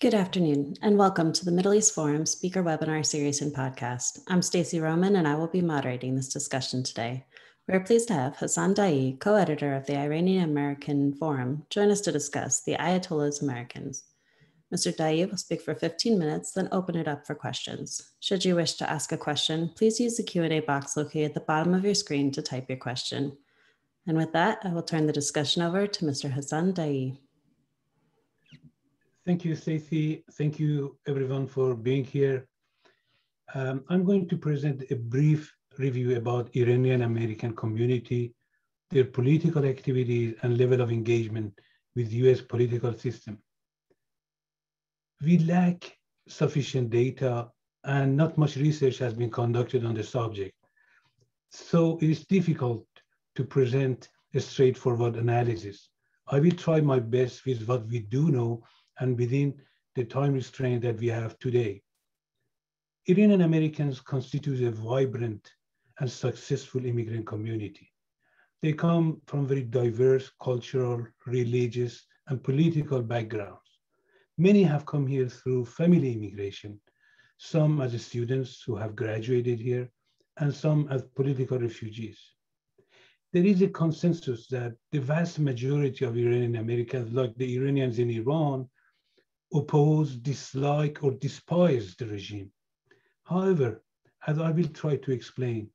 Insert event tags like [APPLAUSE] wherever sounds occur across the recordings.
Good afternoon, and welcome to the Middle East Forum Speaker Webinar Series and Podcast. I'm Stacey Roman, and I will be moderating this discussion today. We are pleased to have Hassan Dai, co-editor of the Iranian American Forum, join us to discuss the Ayatollah's Americans. Mr. Dai will speak for 15 minutes, then open it up for questions. Should you wish to ask a question, please use the Q&A box located at the bottom of your screen to type your question. And with that, I will turn the discussion over to Mr. Hassan Dai. Thank you, Stacey. Thank you, everyone, for being here. Um, I'm going to present a brief review about Iranian American community, their political activities and level of engagement with US political system. We lack sufficient data and not much research has been conducted on the subject. So it is difficult to present a straightforward analysis. I will try my best with what we do know and within the time restraint that we have today. Iranian Americans constitute a vibrant and successful immigrant community. They come from very diverse cultural, religious, and political backgrounds. Many have come here through family immigration, some as students who have graduated here, and some as political refugees. There is a consensus that the vast majority of Iranian Americans, like the Iranians in Iran, oppose, dislike, or despise the regime. However, as I will try to explain,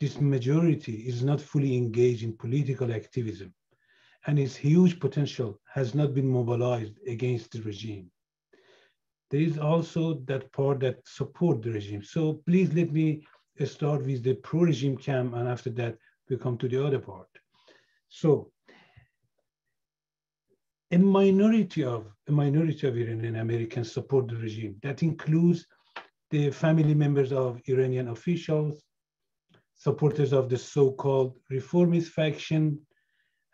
this majority is not fully engaged in political activism, and its huge potential has not been mobilized against the regime. There is also that part that support the regime. So please let me start with the pro-regime camp, and after that, we come to the other part. So a minority of a minority of Iranian Americans support the regime. That includes the family members of Iranian officials, supporters of the so-called reformist faction,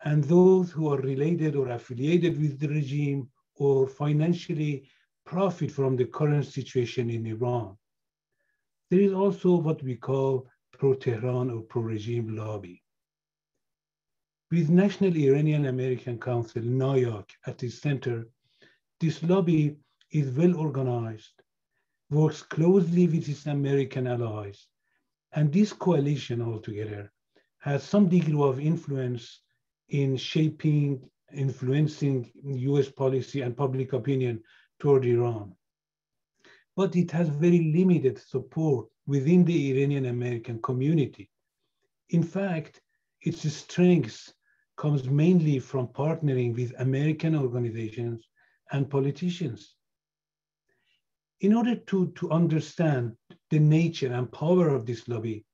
and those who are related or affiliated with the regime or financially profit from the current situation in Iran. There is also what we call pro-Tehran or pro-regime lobby. With National Iranian American Council, NIAC, at its center, this lobby is well organized, works closely with its American allies, and this coalition altogether has some degree of influence in shaping, influencing US policy and public opinion toward Iran. But it has very limited support within the Iranian American community. In fact, its strengths comes mainly from partnering with American organizations and politicians. In order to, to understand the nature and power of this lobby,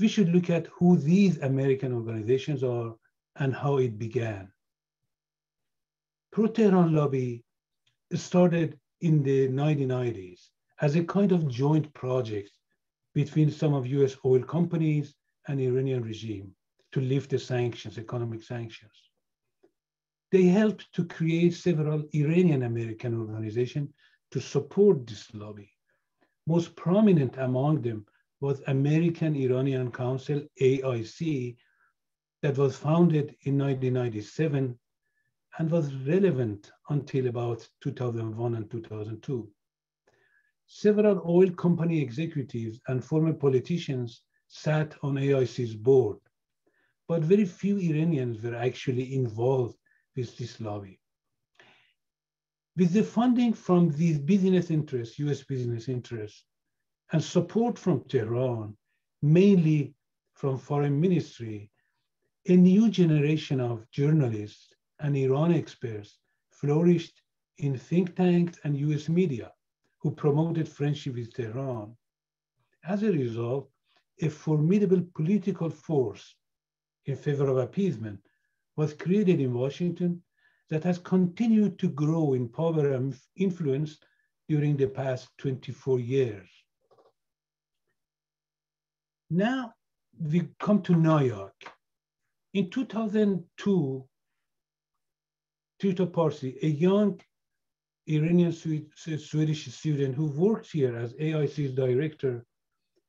we should look at who these American organizations are and how it began. Pro-Tehran lobby started in the 1990s as a kind of joint project between some of US oil companies and Iranian regime to lift the sanctions, economic sanctions. They helped to create several Iranian American organizations to support this lobby. Most prominent among them was American Iranian Council, AIC, that was founded in 1997 and was relevant until about 2001 and 2002. Several oil company executives and former politicians sat on AIC's board but very few Iranians were actually involved with this lobby. With the funding from these business interests, US business interests, and support from Tehran, mainly from foreign ministry, a new generation of journalists and Iran experts flourished in think tanks and US media who promoted friendship with Tehran. As a result, a formidable political force in favor of appeasement was created in Washington that has continued to grow in power and influence during the past 24 years. Now we come to NIAC. In 2002, Trita Parsi, a young Iranian Swedish student who works here as AIC's director,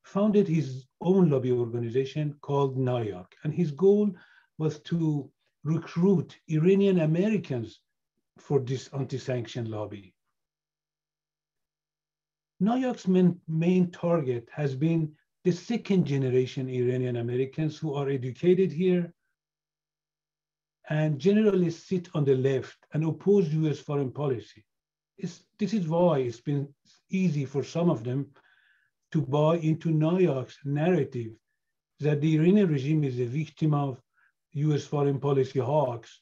founded his own lobby organization called NIAC. And his goal was to recruit Iranian Americans for this anti-sanction lobby. NIAC's main, main target has been the second generation Iranian Americans who are educated here and generally sit on the left and oppose US foreign policy. It's, this is why it's been easy for some of them to buy into NIAC's narrative that the Iranian regime is a victim of US foreign policy hawks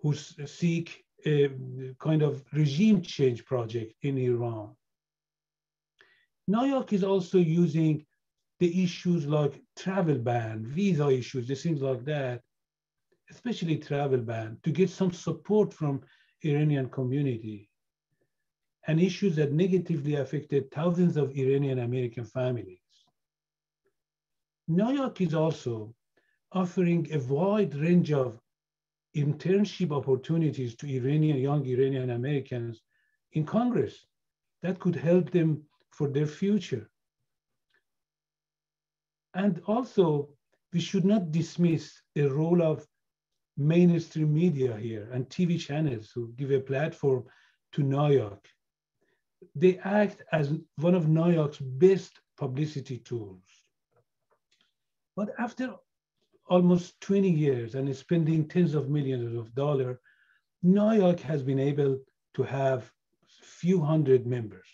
who seek a kind of regime change project in Iran. NIAC is also using the issues like travel ban, visa issues, the things like that, especially travel ban, to get some support from Iranian community and issues that negatively affected thousands of Iranian American families. NIAC is also offering a wide range of internship opportunities to Iranian, young Iranian Americans in Congress that could help them for their future. And also, we should not dismiss the role of mainstream media here and TV channels who give a platform to NIAC. They act as one of NIAC's best publicity tools. But after almost 20 years and spending tens of millions of dollars, NIAC has been able to have few hundred members.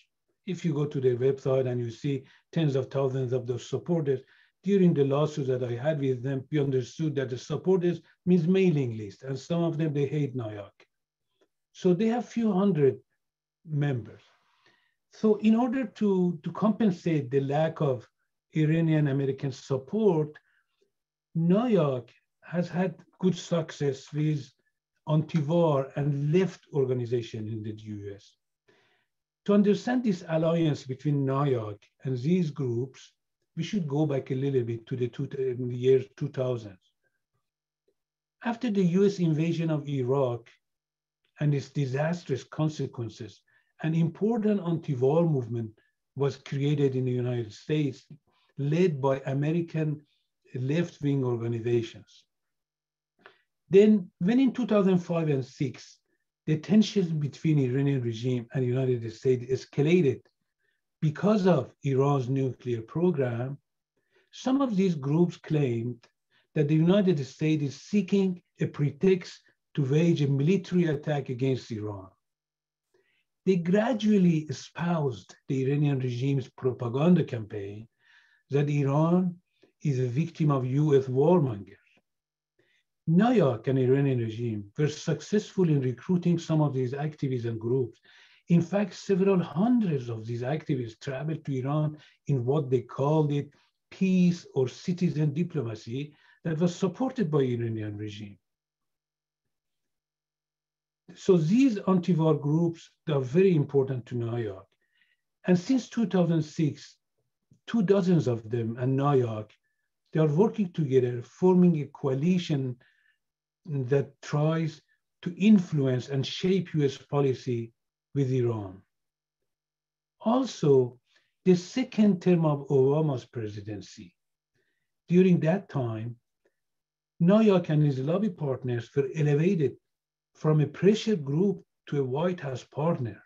If you go to their website and you see tens of thousands of those supporters, during the lawsuit that I had with them, we understood that the supporters means mailing list, and some of them, they hate NIAC. So they have few hundred members. So in order to, to compensate the lack of Iranian American support, NIAC has had good success with anti-war and left organization in the US. To understand this alliance between NIAC and these groups, we should go back a little bit to the, two, the year 2000. After the US invasion of Iraq and its disastrous consequences, an important anti-war movement was created in the United States, led by American left-wing organizations. Then when in 2005 and six, the tensions between the Iranian regime and United States escalated because of Iran's nuclear program, some of these groups claimed that the United States is seeking a pretext to wage a military attack against Iran. They gradually espoused the Iranian regime's propaganda campaign that Iran is a victim of US warmongers. NIAC and Iranian regime were successful in recruiting some of these activists and groups. In fact, several hundreds of these activists traveled to Iran in what they called it peace or citizen diplomacy that was supported by Iranian regime. So these anti-war groups are very important to NIAC. And since 2006, two dozens of them and NIAC they are working together, forming a coalition that tries to influence and shape US policy with Iran. Also, the second term of Obama's presidency, during that time, NIAC and his lobby partners were elevated from a pressure group to a White House partner.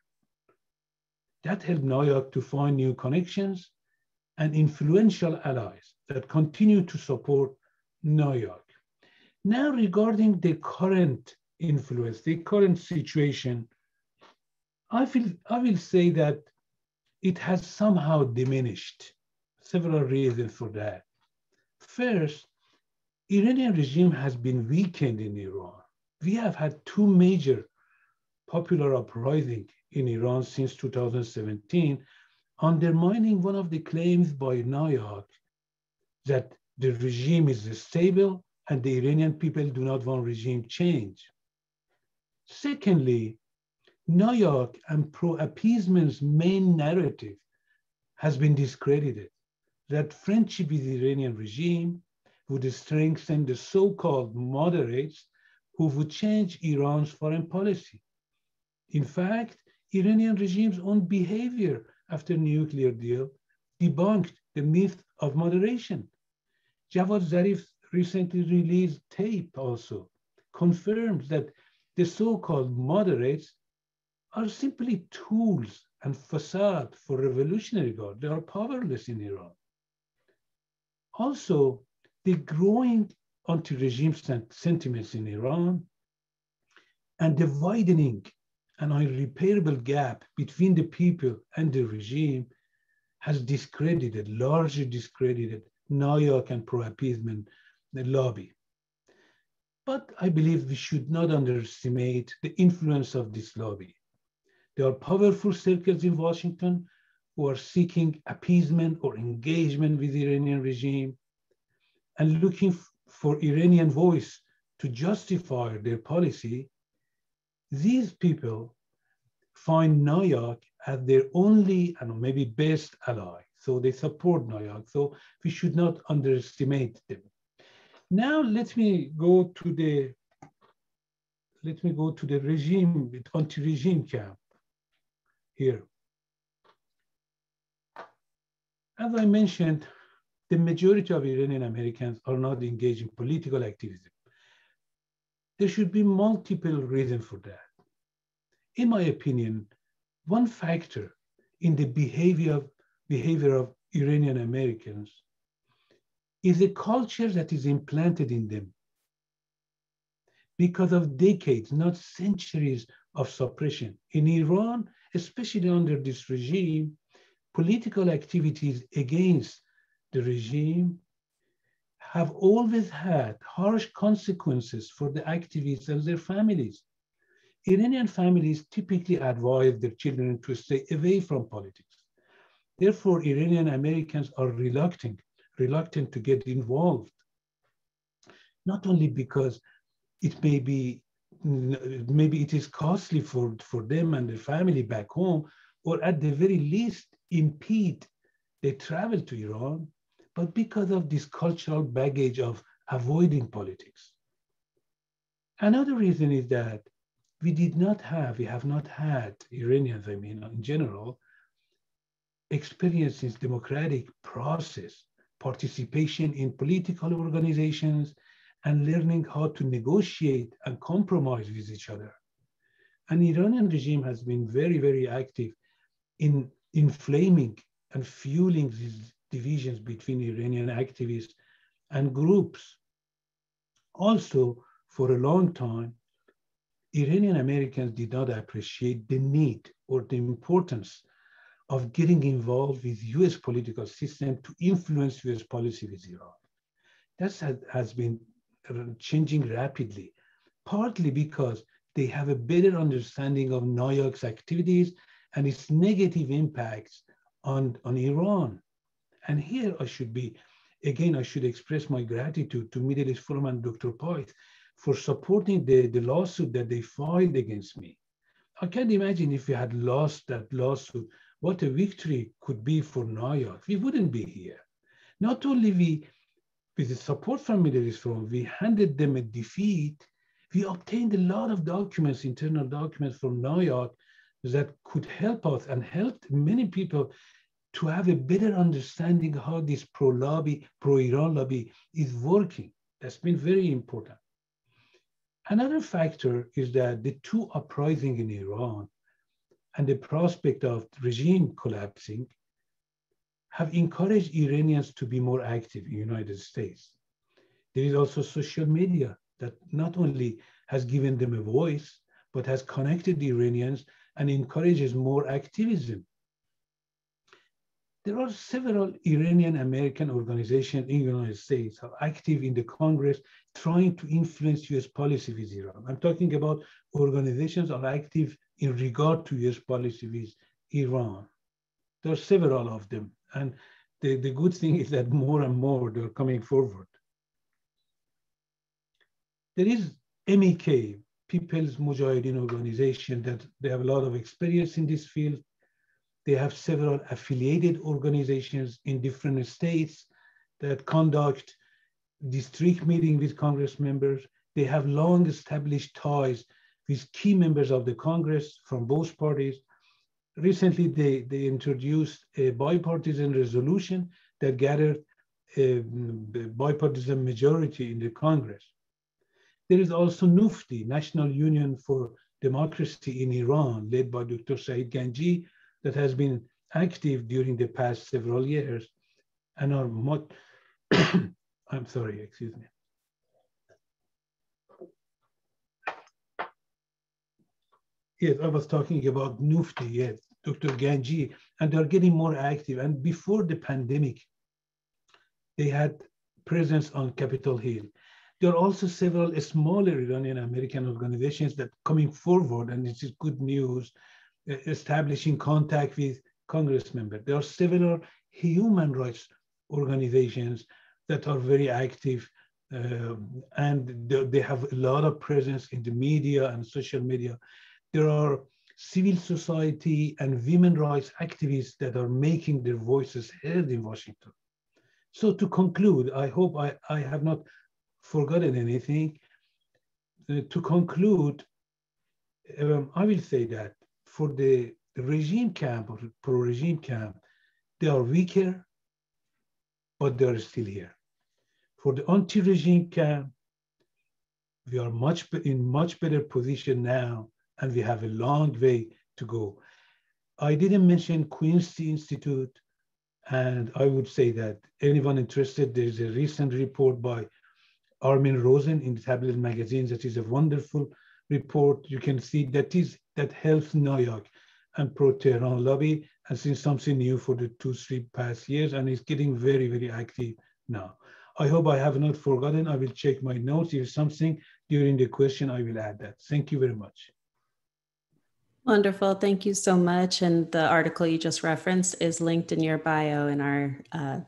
That helped NIAC to find new connections and influential allies that continue to support NIAC. Now, regarding the current influence, the current situation, I, feel, I will say that it has somehow diminished. Several reasons for that. First, Iranian regime has been weakened in Iran. We have had two major popular uprisings in Iran since 2017, undermining one of the claims by NIAC that the regime is stable and the Iranian people do not want regime change. Secondly, NIAC and pro-appeasement's main narrative has been discredited, that friendship with the Iranian regime would strengthen the so-called moderates who would change Iran's foreign policy. In fact, Iranian regime's own behavior after nuclear deal debunked the myth of moderation. Javad Zarif's recently released tape also confirms that the so-called moderates are simply tools and facade for revolutionary guard. They are powerless in Iran. Also, the growing anti-regime sentiments in Iran and the widening and irreparable gap between the people and the regime has discredited, largely discredited, NIAC and pro-appeasement lobby. But I believe we should not underestimate the influence of this lobby. There are powerful circles in Washington who are seeking appeasement or engagement with the Iranian regime and looking for Iranian voice to justify their policy. These people find NIAC as their only and maybe best ally. So they support NIAC. So we should not underestimate them. Now let me go to the let me go to the regime, anti-regime camp here. As I mentioned, the majority of Iranian Americans are not engaged in political activism. There should be multiple reasons for that. In my opinion, one factor in the behavior, behavior of Iranian Americans is a culture that is implanted in them because of decades, not centuries of suppression. In Iran, especially under this regime, political activities against the regime have always had harsh consequences for the activists and their families. Iranian families typically advise their children to stay away from politics. Therefore, Iranian Americans are reluctant reluctant to get involved. Not only because it may be, maybe it is costly for, for them and their family back home, or at the very least impede their travel to Iran, but because of this cultural baggage of avoiding politics. Another reason is that we did not have, we have not had, Iranians, I mean, in general, experience this democratic process participation in political organizations, and learning how to negotiate and compromise with each other. And Iranian regime has been very, very active in inflaming and fueling these divisions between Iranian activists and groups. Also, for a long time, Iranian Americans did not appreciate the need or the importance of getting involved with US political system to influence US policy with Iran. That has been changing rapidly, partly because they have a better understanding of NIAC's activities and its negative impacts on, on Iran. And here I should be, again, I should express my gratitude to Middle East Forum and Dr. Pipes for supporting the, the lawsuit that they filed against me. I can't imagine if we had lost that lawsuit, what a victory could be for NIAC. We wouldn't be here. Not only we, with the support from Middle East Forum, we handed them a defeat, we obtained a lot of documents, internal documents from NIAC that could help us and helped many people to have a better understanding how this pro-lobby, pro-Iran lobby is working. That's been very important. Another factor is that the two uprisings in Iran and the prospect of regime collapsing have encouraged Iranians to be more active in the United States. There is also social media that not only has given them a voice, but has connected the Iranians and encourages more activism. There are several Iranian American organizations in the United States are active in the Congress trying to influence US policy with Iran. I'm talking about organizations are active in regard to US policy with Iran. There are several of them. And the, the good thing is that more and more they're coming forward. There is MEK, People's Mujahideen Organization, that they have a lot of experience in this field. They have several affiliated organizations in different states that conduct district meeting with Congress members. They have long established ties with key members of the Congress from both parties. Recently, they, they introduced a bipartisan resolution that gathered a bipartisan majority in the Congress. There is also NUFDI, National Union for Democracy in Iran, led by Dr. Saeed Ganji, that has been active during the past several years and are much, [COUGHS] I'm sorry, excuse me. Yes, I was talking about NUFDI, yes, Dr. Ganji, and they're getting more active. And before the pandemic, they had presence on Capitol Hill. There are also several smaller Iranian American organizations that coming forward, and this is good news, establishing contact with Congress members. There are several human rights organizations that are very active uh, and they, they have a lot of presence in the media and social media. There are civil society and women rights activists that are making their voices heard in Washington. So to conclude, I hope I, I have not forgotten anything. Uh, to conclude, um, I will say that for the regime camp or pro-regime camp, they are weaker, but they are still here. For the anti-regime camp, we are much in much better position now, and we have a long way to go. I didn't mention Quincy Institute, and I would say that anyone interested, there's a recent report by Armin Rosen in the Tablet magazine that is a wonderful report. You can see that is that helps NIAC and pro-Tehran lobby has seen something new for the two, three past years, and is getting very, very active now. I hope I have not forgotten. I will check my notes. If something during the question, I will add that. Thank you very much. Wonderful. Thank you so much. And the article you just referenced is linked in your bio in our uh,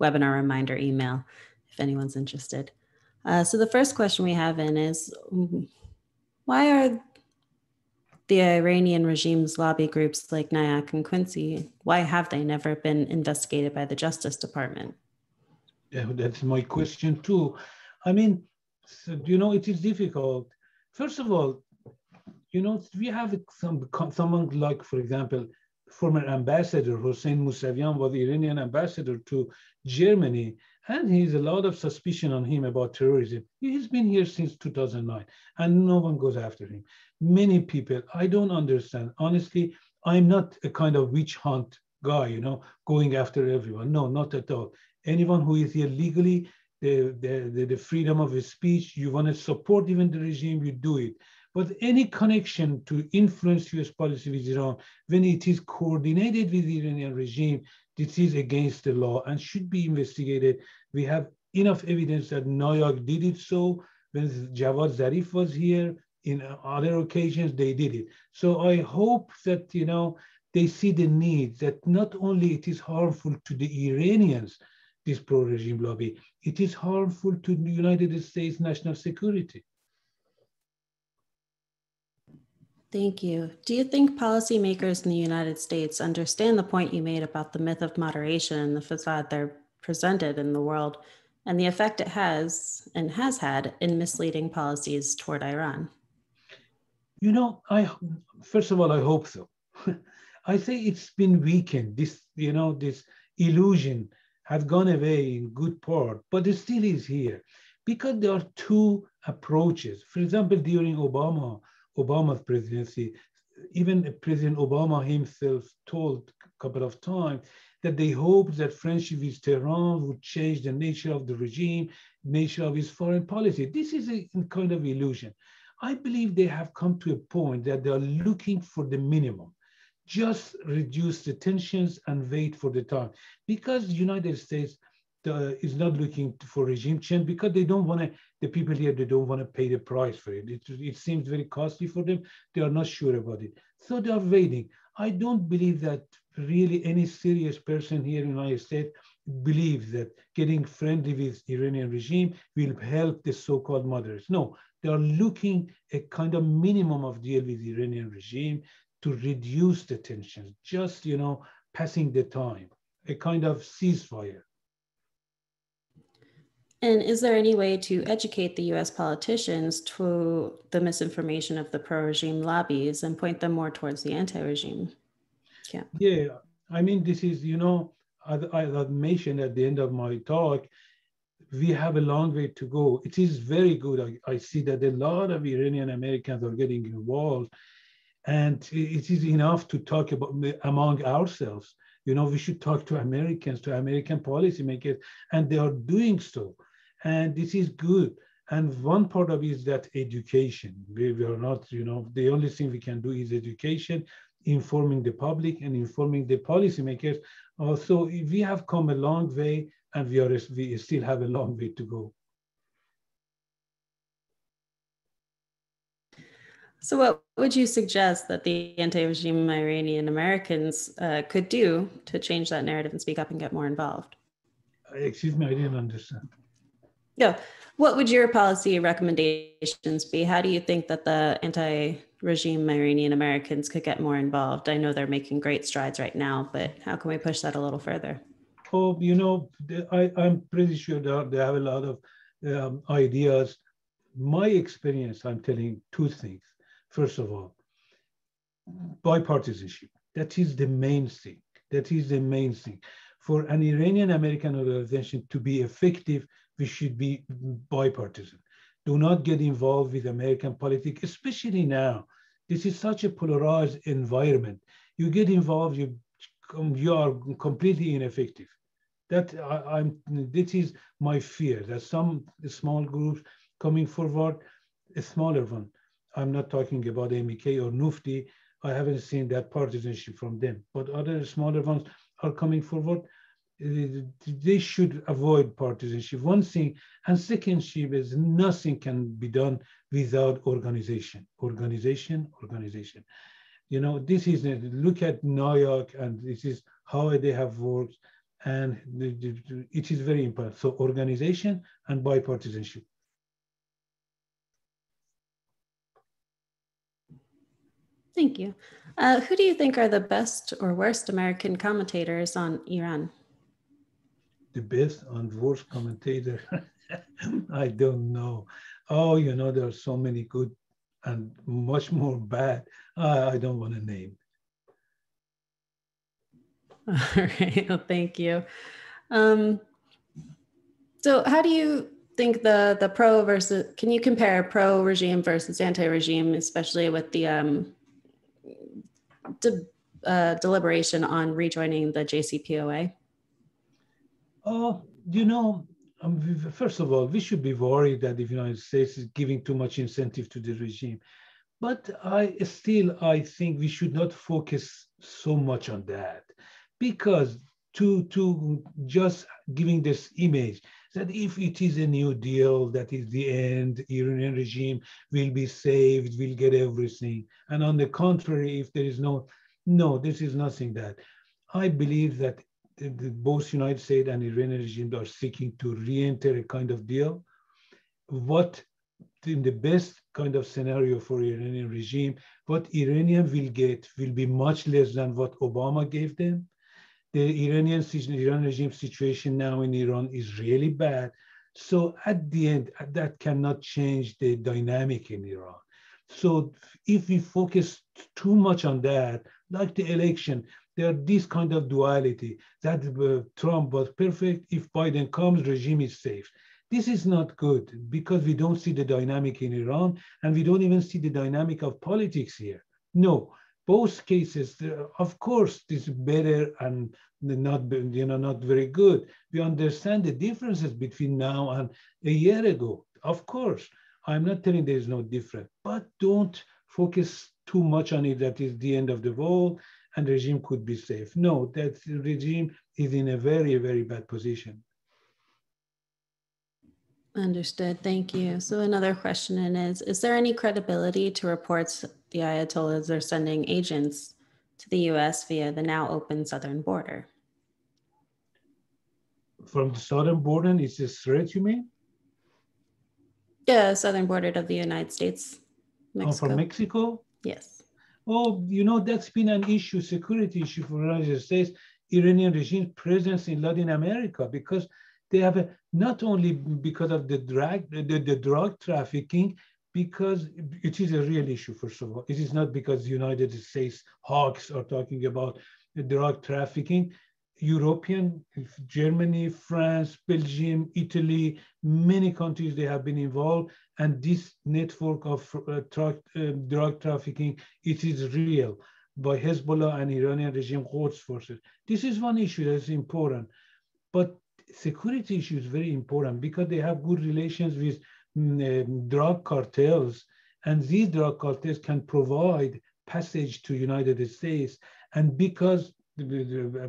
webinar reminder email, if anyone's interested. Uh, so the first question we have in is, why are the Iranian regime's lobby groups like NIAC and Quincy, why have they never been investigated by the Justice Department? Yeah, that's my question too. I mean, you know, it is difficult. First of all, you know, we have some someone like, for example, former ambassador Hossein Mousavian was the Iranian ambassador to Germany, and he's a lot of suspicion on him about terrorism. He's been here since 2009, and no one goes after him many people. I don't understand. Honestly, I'm not a kind of witch hunt guy, you know, going after everyone. No, not at all. Anyone who is here legally, the, the, the, freedom of speech, you want to support even the regime, you do it. But any connection to influence US policy with Iran, when it is coordinated with the Iranian regime, this is against the law and should be investigated. We have enough evidence that NIAC did it so. When Javad Zarif was here, in other occasions they did it. So I hope that you know they see the need that not only it is harmful to the Iranians, this pro-regime lobby, it is harmful to the United States national security. Thank you. Do you think policymakers in the United States understand the point you made about the myth of moderation and the facade they're presented in the world and the effect it has and has had in misleading policies toward Iran? You know, I first of all, I hope so. [LAUGHS] I say it's been weakened. This, you know, this illusion has gone away in good part, but it still is here because there are two approaches. For example, during Obama, Obama's presidency, even President Obama himself told a couple of times that they hoped that friendship with Tehran would change the nature of the regime, nature of his foreign policy. This is a kind of illusion. I believe they have come to a point that they are looking for the minimum. Just reduce the tensions and wait for the time. Because the United States is not looking for regime change because they don't want to, the people here, they don't want to pay the price for it. it. It seems very costly for them. They are not sure about it. So they are waiting. I don't believe that really any serious person here in the United States believes that getting friendly with Iranian regime will help the so-called moderates. No, they are looking a kind of minimum of deal with the Iranian regime to reduce the tensions, just, you know, passing the time, a kind of ceasefire. And is there any way to educate the US politicians to the misinformation of the pro regime lobbies and point them more towards the anti regime? Yeah. Yeah. I mean, this is, you know, I, I mentioned at the end of my talk, we have a long way to go. It is very good. I, I see that a lot of Iranian Americans are getting involved, and it is enough to talk about among ourselves. You know, we should talk to Americans, to American policymakers, and they are doing so. And this is good. And one part of it is that education. We, we are not, you know, the only thing we can do is education, informing the public and informing the policymakers. Uh, so we have come a long way and we, are, we still have a long way to go. So, what would you suggest that the anti regime Iranian Americans uh, could do to change that narrative and speak up and get more involved? Excuse me, I didn't understand. Yeah. What would your policy recommendations be? How do you think that the anti regime Iranian Americans could get more involved? I know they're making great strides right now, but how can we push that a little further? Oh, you know, I, I'm pretty sure they have a lot of um, ideas. My experience, I'm telling two things. First of all, bipartisanship. That is the main thing. That is the main thing. For an Iranian American organization to be effective, we should be bipartisan. Do not get involved with American politics, especially now. This is such a polarized environment. You get involved, you, you are completely ineffective. That I, am this is my fear that some small groups coming forward, a smaller one. I'm not talking about MEK or NUFDI. I haven't seen that partisanship from them, but other smaller ones are coming forward. They should avoid partisanship. One thing, and second thing is nothing can be done without organization. Organization, organization. You know, this is, look at NIAC and this is how they have worked and it is very important. So organization and bipartisanship. Thank you. Uh, who do you think are the best or worst American commentators on Iran? The best and worst commentator? [LAUGHS] I don't know. Oh, you know, there are so many good and much more bad. Uh, I don't want to name. [LAUGHS] All right. Well, thank you. Um, so, how do you think the the pro versus? Can you compare pro regime versus anti regime, especially with the um, de, uh, deliberation on rejoining the JCPOA? Oh, you know, um, first of all, we should be worried that the United States is giving too much incentive to the regime. But I still, I think we should not focus so much on that because to, to just giving this image that if it is a new deal, that is the end, Iranian regime will be saved, will get everything. And on the contrary, if there is no, no, this is nothing that. I believe that both United States and Iranian regime are seeking to re-enter a kind of deal. What in the best kind of scenario for Iranian regime, what Iranian will get will be much less than what Obama gave them the Iranian Iran regime situation now in Iran is really bad. So at the end, that cannot change the dynamic in Iran. So if we focus too much on that, like the election, there are this kind of duality that uh, Trump was perfect. If Biden comes, regime is safe. This is not good because we don't see the dynamic in Iran and we don't even see the dynamic of politics here. No, both cases, uh, of course, this is better and not, you know, not very good. We understand the differences between now and a year ago. Of course, I'm not telling there is no difference, but don't focus too much on it that is the end of the world and regime could be safe. No, that regime is in a very, very bad position. Understood. Thank you. So another question is, is there any credibility to reports the Ayatollahs are sending agents to the US via the now open southern border? From the southern border, is this threat you mean? Yeah, southern border of the United States. Mexico. Oh, from Mexico? Yes. Oh, you know, that's been an issue, security issue for the United States, Iranian regime presence in Latin America, because they have a, not only because of the drug, the, the drug trafficking, because it is a real issue, first of all. It is not because the United States hawks are talking about drug trafficking. European, Germany, France, Belgium, Italy, many countries, they have been involved. And this network of uh, tra uh, drug trafficking, it is real by Hezbollah and Iranian regime Quds forces. This is one issue that's important. But security issue is very important because they have good relations with um, drug cartels. And these drug cartels can provide passage to United States. And because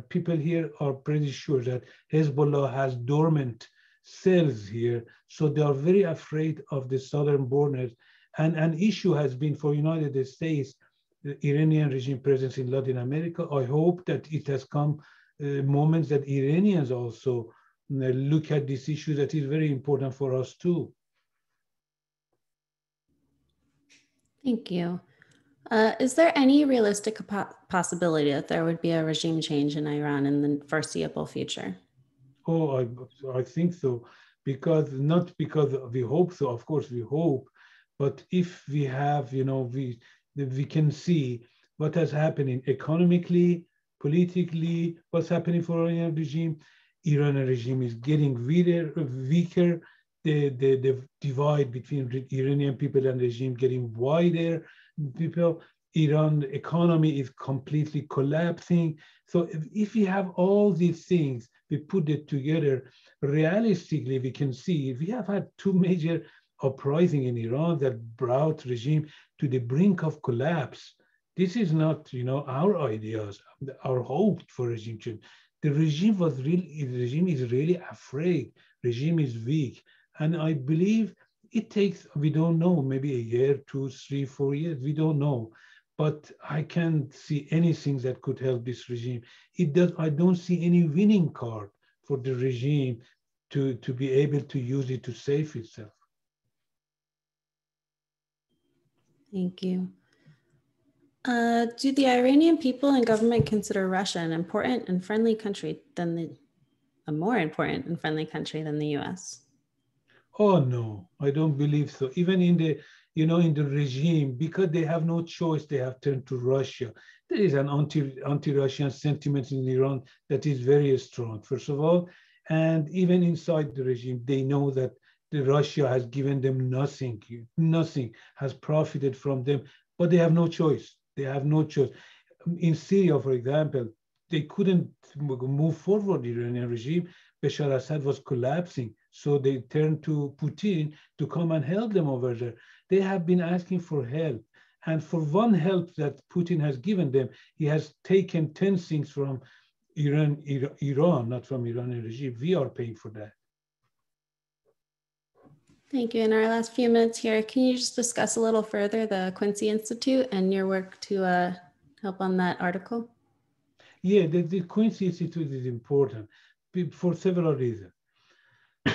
people here are pretty sure that Hezbollah has dormant cells here, so they are very afraid of the southern borders. And an issue has been for United States, the Iranian regime presence in Latin America. I hope that it has come uh, moments that Iranians also uh, look at this issue that is very important for us too. Thank you. Uh, is there any realistic po possibility that there would be a regime change in Iran in the foreseeable future? Oh, I, I think so. Because not because we hope so, of course we hope, but if we have, you know, we we can see what has happening economically, politically, what's happening for Iranian regime. Iranian regime is getting weaker, weaker. The, the, the divide between Iranian people and regime getting wider people, Iran economy is completely collapsing. So if, if we have all these things, we put it together, realistically, we can see we have had two major uprising in Iran that brought regime to the brink of collapse. This is not, you know, our ideas, our hope for regime change. The regime was really, the regime is really afraid. Regime is weak. And I believe it takes, we don't know, maybe a year, two, three, four years, we don't know. But I can't see anything that could help this regime. It does, I don't see any winning card for the regime to, to be able to use it to save itself. Thank you. Uh, do the Iranian people and government consider Russia an important and friendly country than the, a more important and friendly country than the US? Oh no, I don't believe so. Even in the, you know, in the regime, because they have no choice, they have turned to Russia. There is an anti, anti-Russian sentiment in Iran that is very strong, first of all. And even inside the regime, they know that the Russia has given them nothing, nothing has profited from them, but they have no choice. They have no choice. In Syria, for example, they couldn't move forward the Iranian regime. Bashar Assad was collapsing. So they turned to Putin to come and help them over there. They have been asking for help. And for one help that Putin has given them, he has taken 10 things from Iran, Iran, not from Iranian regime. We are paying for that. Thank you. In our last few minutes here, can you just discuss a little further the Quincy Institute and your work to uh, help on that article? Yeah, the, the Quincy Institute is important for several reasons. [COUGHS]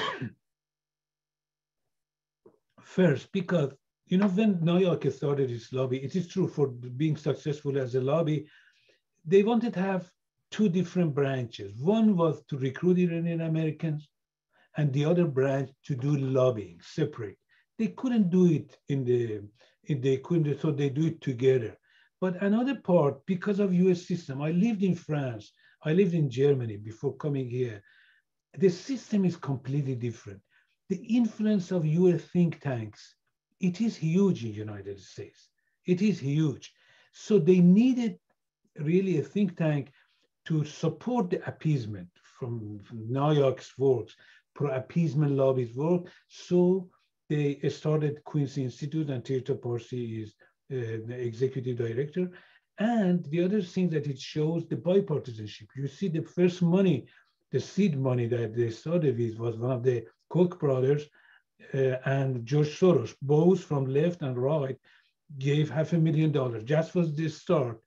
First, because you know when NIAC started its lobby, it is true for being successful as a lobby, they wanted to have two different branches. One was to recruit Iranian Americans, and the other branch to do lobbying separate. They couldn't do it in the, in they couldn't, so they do it together. But another part, because of US system, I lived in France, I lived in Germany before coming here. The system is completely different the influence of US think tanks, it is huge in United States. It is huge. So they needed really a think tank to support the appeasement from, from NIAC's works, pro-appeasement lobbies work. So they started Quincy Institute and Trita Parsi is uh, the executive director. And the other thing that it shows the bipartisanship. You see the first money, the seed money that they started with was one of the Koch brothers uh, and George Soros, both from left and right, gave half a million dollars. Just was the start.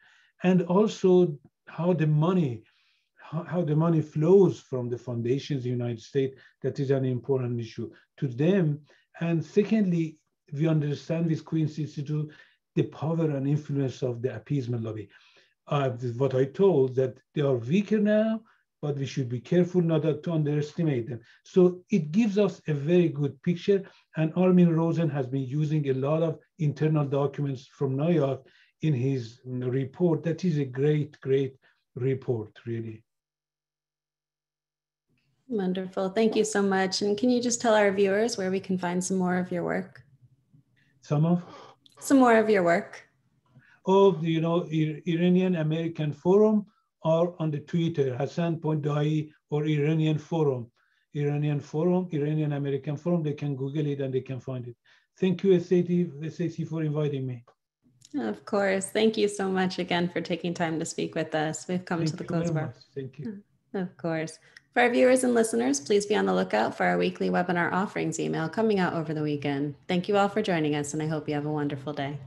And also how the money, how, how the money flows from the foundations in the United States, that is an important issue to them. And secondly, we understand with Quincy Institute the power and influence of the appeasement lobby. Uh, what I told that they are weaker now, but we should be careful not to underestimate them. So it gives us a very good picture. And Armin Rosen has been using a lot of internal documents from NIAC in his report. That is a great, great report, really. Wonderful. Thank you so much. And can you just tell our viewers where we can find some more of your work? Some of? Some more of your work. Of the, you know, Iranian American Forum or on the Twitter, Hassan Hassan.Daei or Iranian Forum. Iranian Forum, Iranian American Forum, they can Google it and they can find it. Thank you, Stacey for inviting me. Of course. Thank you so much again for taking time to speak with us. We've come Thank to the close of our. Thank you. Of course. For our viewers and listeners, please be on the lookout for our weekly webinar offerings email coming out over the weekend. Thank you all for joining us, and I hope you have a wonderful day.